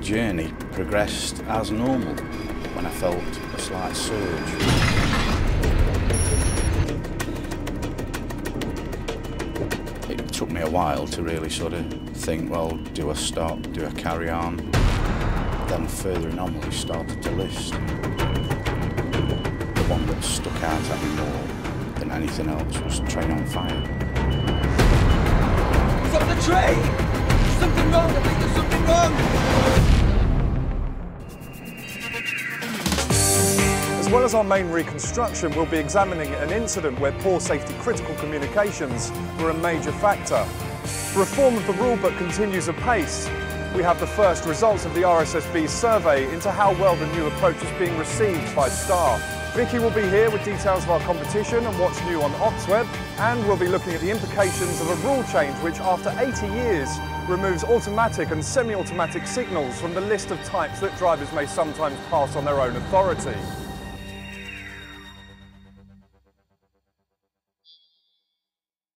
journey progressed as normal when I felt a slight surge. It took me a while to really sort of think, well, do I stop, do I carry on? Then further anomalies started to list. The one that stuck out at me more than anything else was Train on Fire. It's the train! Something wrong, I think there's something wrong! As well as our main reconstruction, we'll be examining an incident where poor safety critical communications were a major factor. Reform of the rulebook continues apace. We have the first results of the RSSB survey into how well the new approach is being received by staff. Vicky will be here with details of our competition and what's new on Opsweb, and we'll be looking at the implications of a rule change which, after 80 years, removes automatic and semi-automatic signals from the list of types that drivers may sometimes pass on their own authority.